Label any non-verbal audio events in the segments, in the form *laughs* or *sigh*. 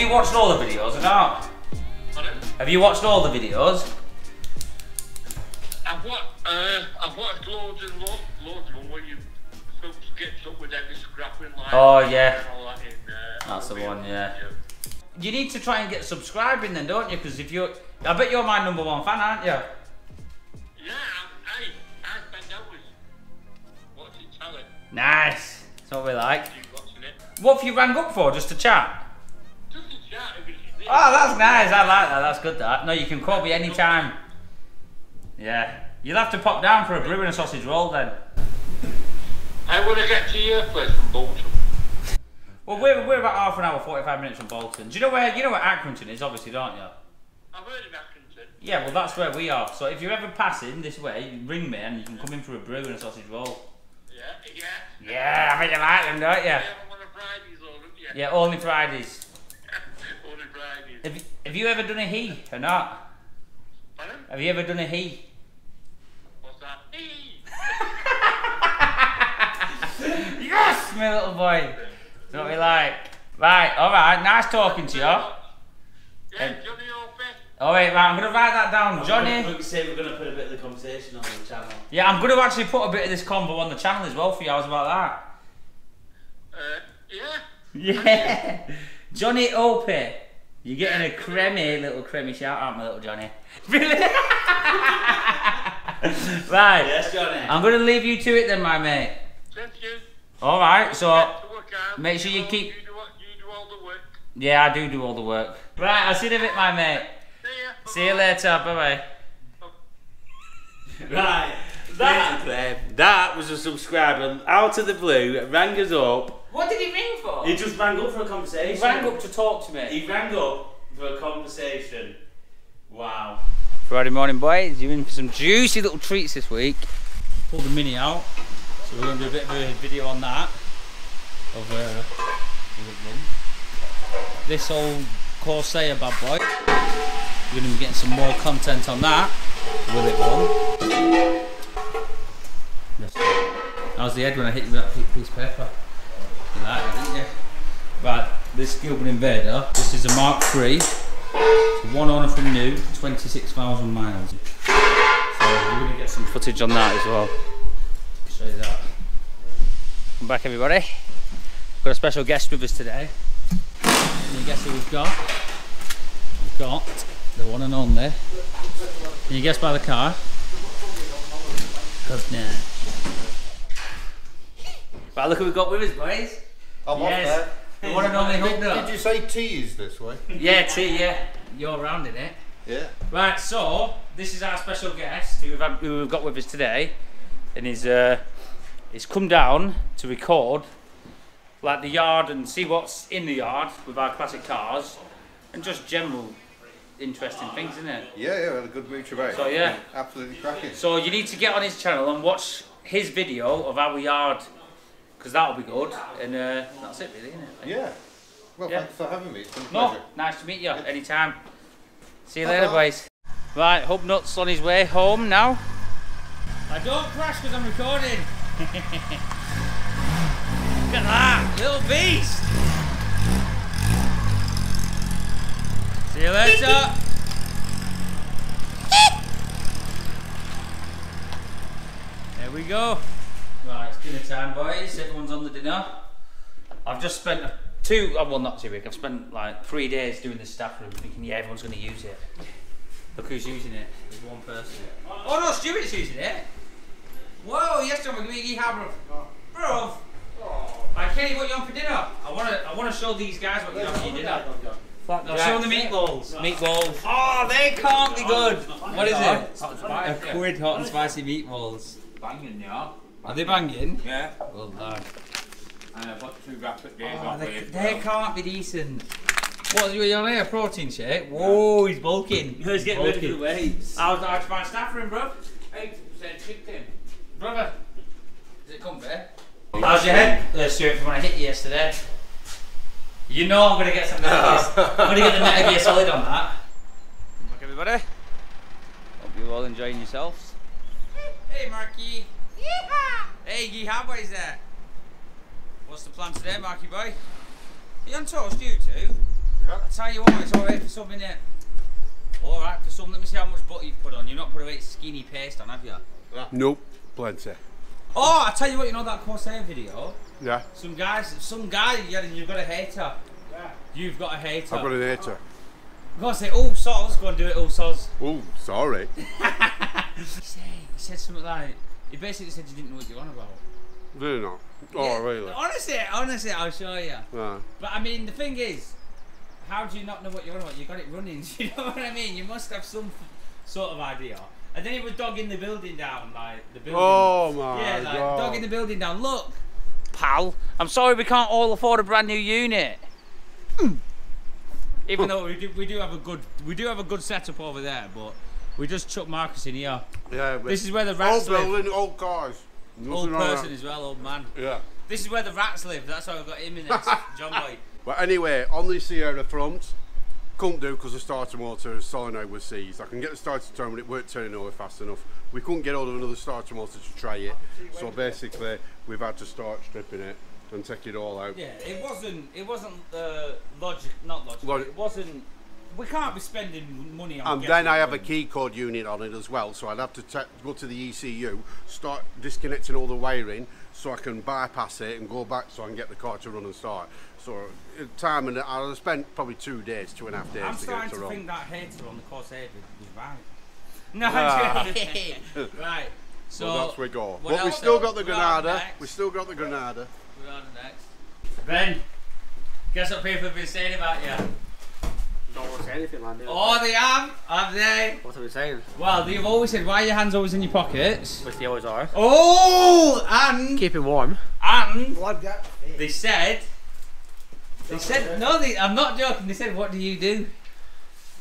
have you watched all the videos or not? Pardon? Have you watched all the videos? I've watched, uh, I've watched loads and loads, loads of them where you folks get up with every scrapping like Oh, yeah. that in, uh, That's the one, yeah. You need to try and get subscribing then, don't you? Because if you're, I bet you're my number one fan, aren't you? Yeah, I, I spend hours watching talent. Nice. That's what we like. You? What have you rang up for? Just to chat? Oh, that's nice. I like that. That's good. That. No, you can call me anytime. Yeah. You'll have to pop down for a brew and a sausage roll then. I want to get to your place from Bolton. Well, we're, we're about half an hour, 45 minutes from Bolton. Do you know where you know where Accrington is, obviously, don't you? I've heard of Atkinson. Yeah, well, that's where we are. So if you're ever passing this way, ring me and you can come in for a brew and a sausage roll. Yeah, yeah. Yeah, I bet you like them, don't you? Them on a Fridays or don't you? Yeah, only Fridays. Only Fridays. Have you, have you ever done a he or not? Pardon? Have you ever done a he? What's that? He! *laughs* yes, my little boy. That's what we like. Right, alright, nice talking to you. Yeah, Um, Johnny Opie. Alright, right, I'm gonna write that down. Johnny. Like you say, we're going to put a bit of the conversation on the channel. Yeah, I'm gonna actually put a bit of this combo on the channel as well for you. How's about Uh, yeah. that? *laughs* Yeah. Johnny Opie. You're getting a creamy little creamy shout out, my little Johnny. *laughs* Really? *laughs* right. Yes, Johnny. I'm gonna leave you to it then, my mate. Thank you. Alright, so to work out. make sure you all- keep- You do, you do all the work. yeah, I do do all the work. Right, I'll see you in a bit, my mate. See ya. See you later. Bye bye. *laughs* Right. That, that was a subscriber out of the blue, rang us up. What did he ring for? He just rang up for a conversation. He rang up to talk to me. He rang up for a conversation. Wow. Friday morning, boys. You're in for some juicy little treats this week. Pulled the mini out, so we're going to do a bit of a video on that. Of uh, this old Corsair bad boy. We're going to be getting some more content on that. Will it one? Yes. How's the head when I hit you with that piece of paper? Like that, didn't you? Right, this Gilbern Invader. This is a Mark III. One owner from new, 26,000 miles. So we're going to get some footage on that as well. Show you that. Come back everybody. We've got a special guest with us today. Can you guess who we've got? We've got the one and only. Can you guess by the car? Governor. Right, look who we've got with us, boys. I'm Yes. off The one and only. Did, did you say T is this way? Yeah, T, yeah. You're rounding it. Yeah. Right, so this is our special guest who we've, had, who we've got with us today, and he's uh, he's come down to record like the yard and see what's in the yard with our classic cars, and just general interesting things, isn't it? Yeah, yeah, we had a good mooch about. So, yeah. Absolutely cracking. So you need to get on his channel and watch his video of our yard, because that'll be good, and uh, that's it, really, isn't it? Yeah. Well, Yeah. thanks for having me. It's been a No, nice to meet you. Anytime. See you Ta-ta. later, boys. Right, Hub Nuts on his way home now. I don't crash because I'm recording. *laughs* Look at that, little beast. See you later. There we go. Right, it's dinner time, boys. Everyone's on the dinner. I've just spent two, uh, well, not two weeks. I've spent like three days doing this staff room, thinking, yeah, everyone's going to use it. Look who's using it. There's one person. Oh no, Stuart's using it. Whoa, yes, John, we're going to be Harbour. Bro. Right, Kenny, what you on for dinner? I want to, I want to show these guys what you have for your dinner. No, show them the meatballs. Meatballs. Oh, they can't be good. What is it? A quid hot and spicy meatballs. Banging, yeah. Are they banging? Yeah. Well done. And I've got two rapid games Oh, off they, with they can't be decent. What, are you on here? Protein shake? Whoa, he's bulking. He's getting rid of the Bulking. waves. How's how's my staff room, bro? 80% chicken. Brother, is it comfy? How's your head, uh, Stuart, from when I hit you yesterday? You know I'm gonna get some *laughs* Metal Gear- I'm gonna get the Metal Gear Solid on that. Good Look, everybody. Hope you're all enjoying yourselves. Hey, Marky. Hey, Yeehaw, what is that? Uh, what's the plan today, Marky boy? Are you on toast, you two? I tell you what, it's alright for some innit? Alright for some. Let me see how much butter you've put on. You've not put a right skinny paste on, have you? Yeah. Nope. Plenty. Oh, I tell you what, you know that Corsair video? Yeah. Some guys, some guy, yeah, you've got a hater. Yeah. You've got a hater. I've got an hater. I'm gonna say, oh, soz, go and do it, oh, soz. Oh, sorry. *laughs* He said, he said something like, he basically said you didn't know what you're on about. Do you not? Oh, Yeah, really? Honestly, honestly, I'll show you. Yeah. But I mean, the thing is, how do you not know what you're on about? You got it running. Do *laughs* you know what I mean? You must have some f- sort of idea. And then he was dogging the building down, like the building. Oh my yeah, like god. dogging the building down. Look, pal, I'm sorry we can't all afford a brand new unit. Hmm. Even *laughs* though we do, we do have a good, we do have a good setup over there, but we just chuck Marcus in here. Yeah, This is where the old rats live. Old building, old cars. Old Nothing person as well, old man. Yeah. This is where the rats live. That's why we've got him in this, *laughs* John Boy. But anyway, on the Sierra front, couldn't do because the starter motor solenoid was seized. I can get the starter to turn, but it weren't turning over fast enough. We couldn't get hold of another starter motor to try it, so basically we've had to start stripping it and take it all out. Yeah, it wasn't. It wasn't uh, logic. Not logic. Log- it wasn't. We can't be spending money on. And then I have a key code unit on it as well, so I'd have to te- go to the ECU, start disconnecting all the wiring, so I can bypass it and go back, so I can get the car to run and start. So uh, time and I spent probably two days, two and a half days I'm to get starting it to to run. think that hater on the Corsair was right. *laughs* No, Ah. I'm joking. *laughs* right. So So that's where we go. what But we else still got the We're Granada. next. We still got the Granada. We're on next. Ben, guess what people have been saying about you? Don't want to say anything, man. do Oh, they have, have they? What are we saying? Well, they've always said, why are your hands always in your pockets? Which they always are. Oh, and Keep it warm. and Blood got they said, they said, no, they, I'm not joking. They said, what do you do?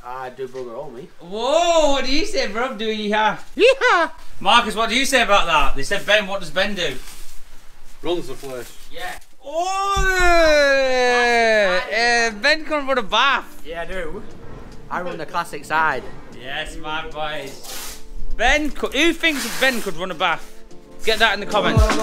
I do bugger all me. Whoa, what do you say, bro? Do you have? Yeah. Marcus, what do you say about that? They said, Ben, what does Ben do? Runs the place. Yeah. Oh, uh, Ben can run a bath. Yeah, I do. I run the classic side. Yes, my boys. Ben, who thinks Ben could run a bath? Get that in the comments. Why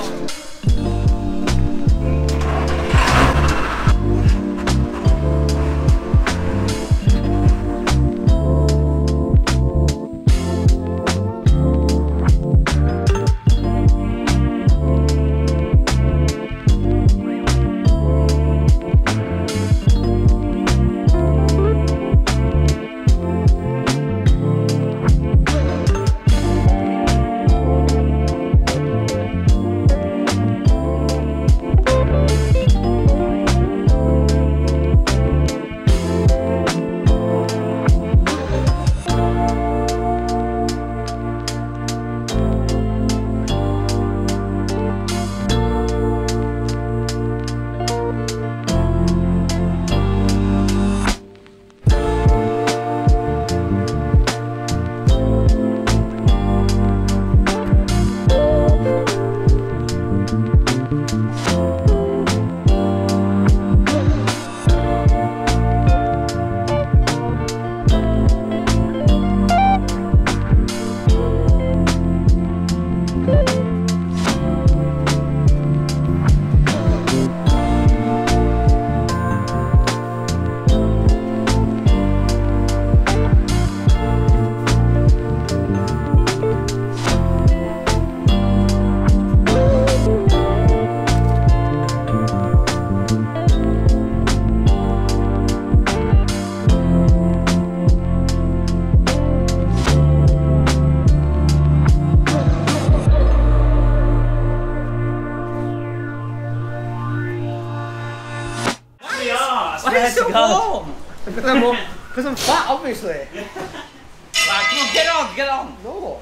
is it so warm? Because I'm fat, obviously. Right, come on, get on, get on. No.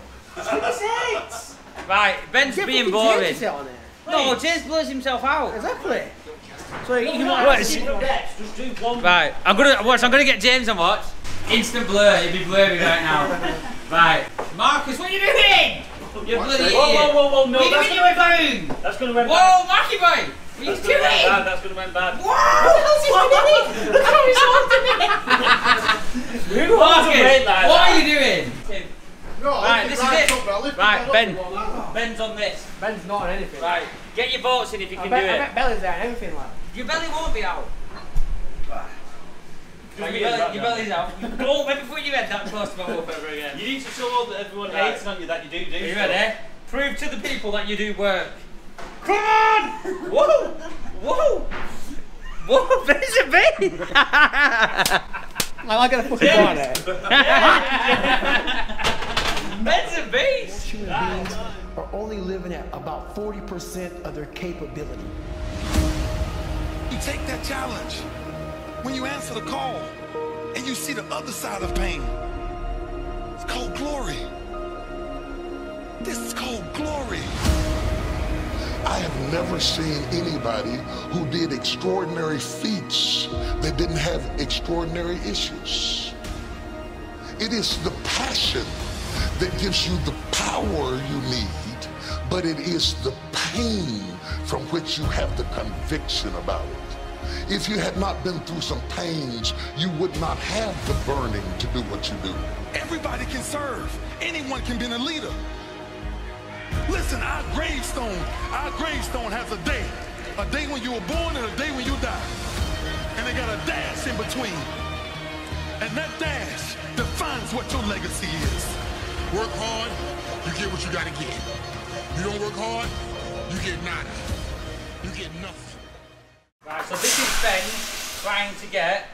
Right, Ben's Get being boring. James on it. No, James blows himself out. Exactly. So you can What is- Right, I'm gonna watch. I'm gonna get James on watch. Instant blur. It'd be blurry right now. right, Marcus, what are you doing? You're bloody idiot. Whoa, whoa, whoa, whoa, no, What are you that's doing with your phone? That's gonna went bad. Whoa, Marky boy, what are you doing? Bad, that's gonna went bad. Whoa! What the hell's he doing? Look how he's *laughs* holding it. Marcus, what are you doing? No, Right, this is it. Right, Right, Ben. Ben's on this. Ben's not on anything. Right, get your votes in if you I can bet, do I it. bet Belly's there and everything like Your belly won't be out. Right, your, belly, your belly's out. You Don't ever put your head that close to my wolf ever again. You need to show all that everyone Right. on you that you do do. Are you stuff. ready? Prove to the people that you do work. Come on! Whoa! Whoa! Whoa! There's a bee! Am I gonna fucking go on it? That's *laughs* a beast! Human beings are only living at about 40% of their capability. You take that challenge when you answer the call and you see the other side of pain. It's called glory. This is called glory. I have never seen anybody who did extraordinary feats that didn't have extraordinary issues. It is the passion that gives you the power you need, but it is the pain from which you have the conviction about it. If you had not been through some pains, you would not have the burning to do what you do. Everybody can serve. Anyone can be a leader. Listen, our gravestone, our gravestone has a day. A day when you were born and a day when you die. And they got a dash in between. And that dash defines what your legacy is. Work hard, you get what you gotta get. You don't work hard, you get nada. You get nothing. Right, so this is Ben trying to get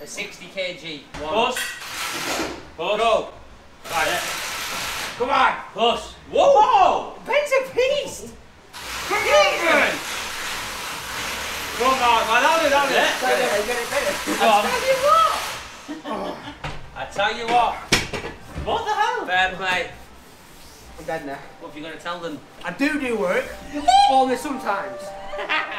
a 60 kg one. Push. Go! Right, come on! Push. Whoa! Whoa! Ben's a beast! Come on! Come on, man, do that. Get it, get it. Come on. I tell you what. What the hell? Fair play. I'm dead now. What have you got to tell them? I do do work. *laughs* Only sometimes. *laughs*